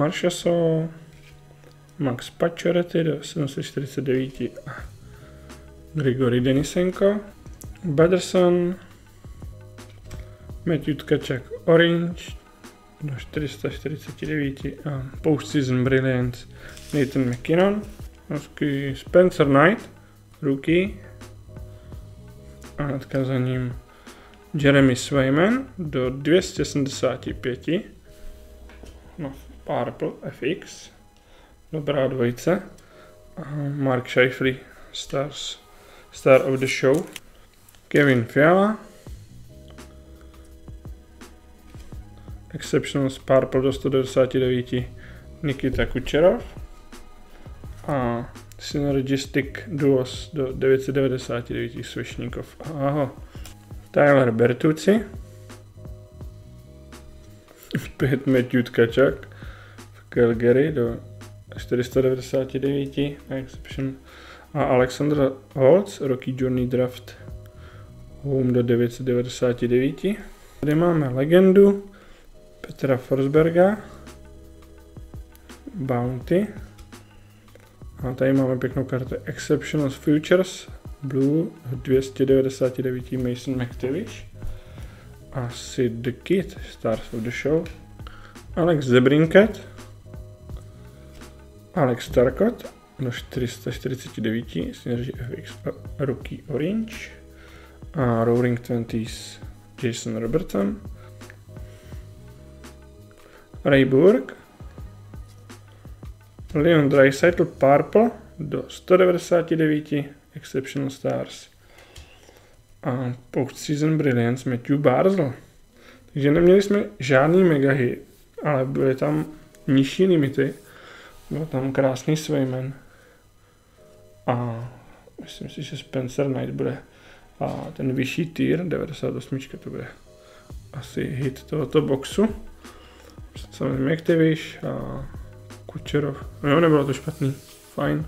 Marchesol, Max Pacioretty do 749 a Grigory Denisenko, Bederson, Matthew Tkačak Orange. Do 449 a Postseason Brilliance Nathan McKinnon, Spencer Knight, Rookie. A hnedka za ním Jeremy Swayman do 275 no, Purple FX dobrá dvojice a Mark Scheifele Stars, Star of the Show Kevin Fiala Exceptional Purple do 199 Nikita Kucherov a Synergistic Duos do 999 Svešníkov. Aho. Tyler Bertucci. Pět Matthew Tkačak v Calgary do 499 Exception. A Alexander Holtz, Rocky Journey Draft Home do 999. Tady máme legendu Petra Forsberga, Bounty. A tady máme pěknou kartu Exceptional Futures, Blue 299 Mason McTavish. Asi The Kid, Stars of the Show. Alex Zebrinket. Alex Starkot do 449 Synergy FX Rookie Orange. A Roaring Twenties Jason Robertson. Ray Burke. Leon Dreisaitl Purple do 199 Exceptional Stars. A Postseason Brilliance Matthew Barzl. Takže neměli jsme žádný megahy, ale byly tam nižší limity. Byl tam krásný Swayman. A myslím si, že Spencer Knight bude a ten vyšší tier, 98, to bude asi hit tohoto boxu. Samozřejmě McTavish a Kučerov. No jo, nebylo to špatný. Fajn.